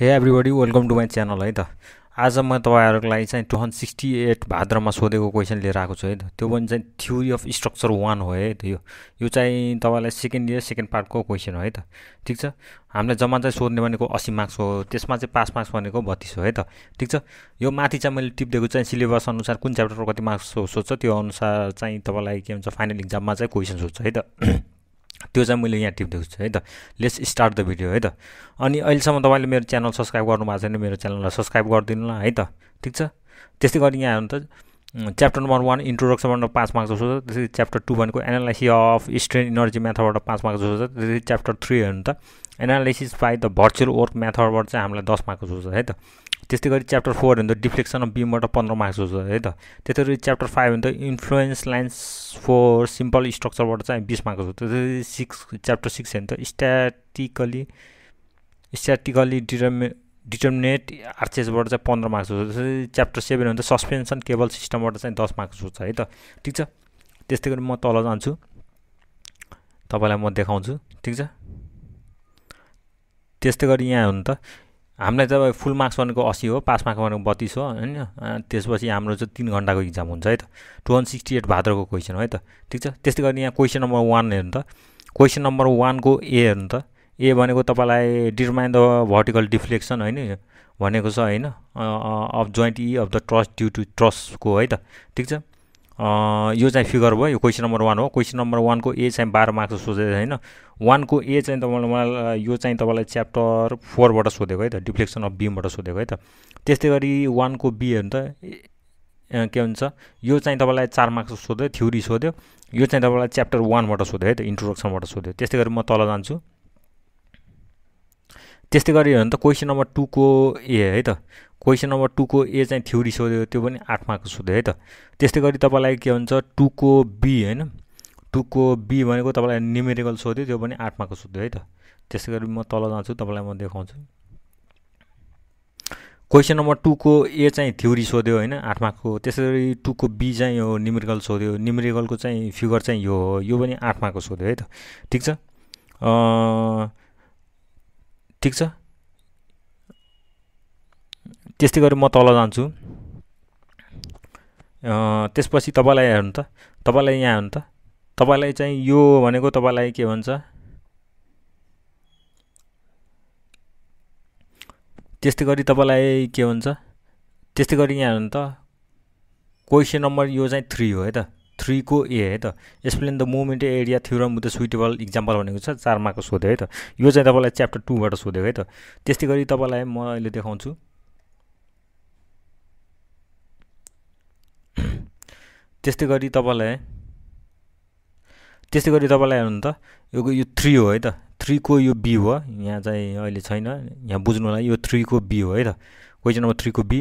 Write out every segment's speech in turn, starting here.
Hey everybody welcome to my channel है त। आज म तपाईँहरूको लागि चाहिँ टु हन्ड्रेड सिक्सटी एट भाद्रमा सोधेको क्वेसन लिएर आएको छु है त। त्यो पनि चाहिँ थ्योरी अफ स्ट्रक्चर वान हो है त। यो यो चाहिँ तपाईँलाई सेकेन्ड इयर सेकेन्ड पार्टको क्वेसन हो है त। ठिक छ? हामीलाई जम्मा चाहिँ सोध्ने भनेको अस्सी मार्क्स हो त्यसमा चाहिँ पास मार्क्स भनेको बत्तिस हो है त। ठिक छ? यो माथि चाहिँ मैले टिपिदिएको चाहिँ सिलेबस अनुसार कुन च्याप्टरको कति मार्क्स सोध्छ त्यो अनुसार चाहिँ तपाईँलाई के भन्छ फाइनल इक्जाममा चाहिँ क्वेसन सोध्छ है त। त्यो चाहिँ मैले यहाँ टिपिदिएको छु है त। लेट्स स्टार्ट द भिडियो है त। अनि अहिलेसम्म तपाईँले मेरो च्यानल सब्सक्राइब गर्नुभएको छैन मेरो च्यानललाई सब्सक्राइब गरिदिनु ल है त। ठिक छ? त्यस्तै गरी यहाँ त च्याप्टर नम्बर वान इन्ट्रोडक्सनबाट पाँच मार्क्स सोध्छ त्यसरी च्याप्टर टू भनेको एनालाइसिस अफ स्ट्रेन इनर्जी मेथडबाट पाँच मार्क्स सोध्छ त्यसरी च्याप्टर थ्री हेर्नु त। Analysis by the virtual work मेथडबाट चाहिँ हामीलाई दस मार्क्स सोध्छ है त। त्यस्तै गरी च्याप्टर फोर भने त डिफ्लेक्सन अफ बिमबाट पन्ध्र मार्क्स हुन्छ है त। त्यस्तै गरी च्याप्टर फाइभ भने त इन्फ्लुएन्स लाइन्स फोर सिम्पल स्ट्रक्चरबाट चाहिँ बिस मार्क्स हुन्छ त्यसरी सिक्स च्याप्टर सिक्स भने त स्ट्याटिकली स्ट्याटिकली डिटर्मि डिटर्मिनेट आर्चेसबाट चाहिँ पन्ध्र मार्क्स हुन्छ त्यसरी च्याप्टर सेभेन भने त सस्पेन्सन केबल सिस्टमबाट चाहिँ दस मार्क्स हुन्छ है त। ठिक छ? त्यस्तै गरी म तल जान्छु। तपाईँलाई म देखाउँछु। ठिक छ? त्यस्तै गरी यहाँ हो नि त। हामीलाई त फुल मार्क्स भनेको असी हो पास मार्क्स भनेको बत्तिस हो होइन? त्यसपछि हाम्रो चाहिँ तिन घन्टाको इक्जाम हुन्छ है त। टु हन्ड्रेड सिक्सटी एट भाद्रको क्वेसन हो है त। ठिक छ? त्यस्तै गरी यहाँ क्वेसन नम्बर वान हेर्नु त। क्वेसन नम्बर वानको ए हेर्नु त। ए भनेको तपाईँलाई डिटरमाइन द भर्टिकल डिफ्लेक्सन होइन भनेको छ होइन। Of joint e of the trust due to ट्रस्टको है त। ठिक छ? यो चाहिँ फिगर भयो यो क्वेसन नम्बर वान हो। क्वेसन नम्बर वानको ए चाहिँ बाह्र मार्क्स सोधेको होइन? वानको ए चाहिँ तपाईँलाई यो चाहिँ तपाईँलाई च्याप्टर फोरबाट सोधेको है त डिफ्लेक्सन अफ बिमबाट सोधेको है त। त्यस्तै गरी वानको बी हेर्नु त के भन्छ यो चाहिँ तपाईँलाई चार मार्क्स सोध्यो थ्योरी सोध्यो। यो चाहिँ तपाईँलाई च्याप्टर वानबाट सोध्यो है त इन्ट्रोडक्सनबाट सोध्यो। त्यस्तै गरी म तल जान्छु। त्यस्तै गरी हो भने त क्वेसन नम्बर टूको ए है त? क्वेसन नम्बर टूको ए चाहिँ थ्योरी सोध्यो त्यो पनि आठ मार्क्स सोध्यो है त? त्यस्तै गरी तपाईँलाई के भन्छ टूको बी होइन? टूको बी भनेको तपाईँलाई न्युमेरिकल सोध्यो त्यो पनि आठ मार्क्स सोध्यो है त? त्यस्तै गरी म तल जान्छु तपाईँलाई म देखाउँछु। क्वेसन नम्बर टूको ए चाहिँ थ्योरी सोध्यो होइन आठ मार्क्सको त्यसै गरी टूको बी चाहिँ यो न्युमेरिकल सोध्यो। न्युमेरिकलको चाहिँ फिगर चाहिँ यो हो यो पनि आठ मार्क्सको सोध्यो है त? ठिक छ? ठिक छ? त्यस्तै गरी म तल जान्छु। त्यसपछि तपाईँलाई हेर्नु त। तपाईँलाई यहाँ हेर्नु त। तपाईँलाई चाहिँ यो भनेको तपाईँलाई के भन्छ? त्यस्तै गरी तपाईँलाई के भन्छ? त्यस्तै गरी यहाँ हेर्नु त। क्वेसन नम्बर यो चाहिँ थ्री हो है त। थ्रीको ए है त। Explain the moment area theorem with the suitable example भनेको छ चार मार्कको सोध्यो है त। यो चाहिँ तपाईँलाई च्याप्टर टूबाट सोध्यो है त। त्यस्तै गरी तपाईँलाई म अहिले देखाउँछु। त्यस्तै गरी तपाईँलाई त्यस्तै गरी तपाईँलाई हेर्नु त यो यो थ्री हो है त। थ्रीको यो बी हो यहाँ चाहिँ अहिले छैन। यहाँ बुझ्नुलाई यो थ्रीको बी हो है त। Question number थ्रीको B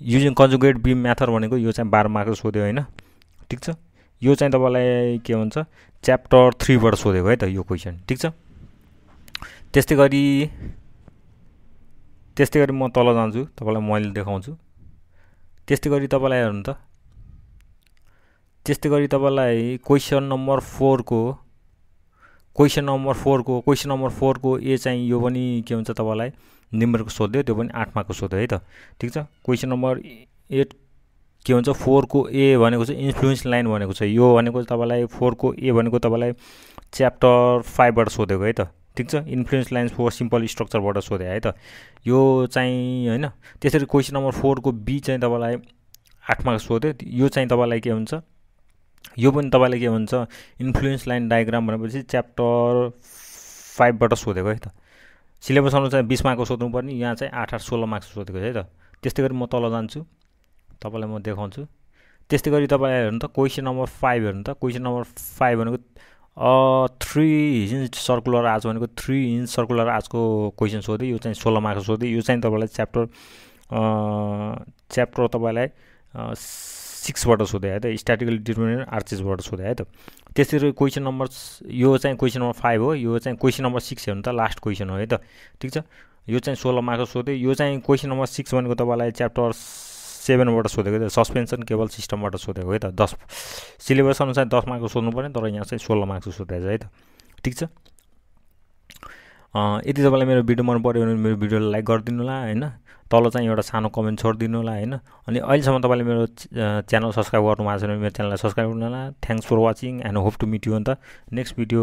using conjugate beam method भनेको यो चाहिँ बाह्र मार्क्स सोध्यो होइन। ठिक छ? यो चाहिँ तपाईँलाई के भन्छ च्याप्टर थ्रीबाट सोधेको है त यो क्वेसन ठिक छ? त्यस्तै गरी त्यस्तै गरी म तल जान्छु तपाईँलाई मैले देखाउँछु। त्यस्तै गरी तपाईँलाई हेर्नु त त्यस्तै गरी तपाईँलाई क्वेसन नम्बर फोरको क्वेसन नम्बर फोरको क्वेसन नम्बर फोरको ए चाहिँ यो पनि के भन्छ तपाईँलाई निम्बरको सोध्यो त्यो पनि आठ मार्कको सोध्यो है त ठिक छ? क्वेसन नम्बर एट के भन्छ फोरको ए भनेको चाहिँ इन्फ्लुएन्स लाइन भनेको छ। यो भनेको तपाईँलाई फोरको ए भनेको तपाईँलाई च्याप्टर फाइभबाट सोधेको है त। ठिक छ? इन्फ्लुएन्स लाइन्स फोर सिम्पल स्ट्रक्चरबाट सोधे है त। यो चाहिँ होइन त्यसरी क्वेसन नम्बर फोरको बी चाहिँ तपाईँलाई आठ मार्क्स सोध्यो। यो चाहिँ तपाईँलाई के हुन्छ यो पनि तपाईँलाई के भन्छ इन्फ्लुएन्स लाइन डायग्राम भनेपछि च्याप्टर फाइभबाट सोधेको है त। सिलेबस अनुसार बिस मार्क्सको सोध्नुपर्ने यहाँ चाहिँ आठ आठ सोह्र मार्क्स सोधेको है त। त्यस्तै गरी म तल जान्छु। तपाईँलाई म देखाउँछु। त्यस्तै गरी तपाईँलाई हेर्नु त क्वेसन नम्बर फाइभ हेर्नु त। क्वेसन नम्बर फाइभ भनेको थ्री इन्च सर्कुलर आर्च भनेको थ्री इन्च सर्कुलर आर्चको क्वेसन सोध्यो। यो चाहिँ सोह्र मार्क्स सोध्यो। यो चाहिँ तपाईँलाई च्याप्टर च्याप्टर तपाईँलाई सिक्सबाट सोध्यो है त। स्ट्याटिकल डिटर्मिनेन्ट आर्चेसबाट सोध्यो है त। त्यसरी क्वेसन नम्बर यो चाहिँ क्वेसन नम्बर फाइभ हो। यो चाहिँ क्वेसन नम्बर सिक्स हेर्नु त लास्ट क्वेसन हो है त। ठिक छ? यो चाहिँ सोह्र मार्क्स सोध्यो। यो चाहिँ क्वेसन नम्बर सिक्स भनेको तपाईँलाई च्याप्टर सेभेनबाट सोधेको थियो। सस्पेन्सन केबल सिस्टमबाट सोधेको है त? दस सिलेबस अनुसार दस मार्क्सको सोध्नु पऱ्यो तर यहाँ चाहिँ सोह्र मार्क्सको सोधेको छ है त? ठिक छ? यदि तपाईँलाई मेरो भिडियो मन पऱ्यो भने मेरो भिडियोलाई लाइक गरिदिनु होला होइन? तल चाहिँ एउटा सानो कमेन्ट छोडिदिनु होला होइन? अनि अहिलेसम्म तपाईँले मेरो च्यानल सब्सक्राइब गर्नु भएको छैन मेरो च्यानललाई सब्सक्राइब गर्नु होला thanks for watching and hope to meet you अन्त नेक्स्ट भिडियो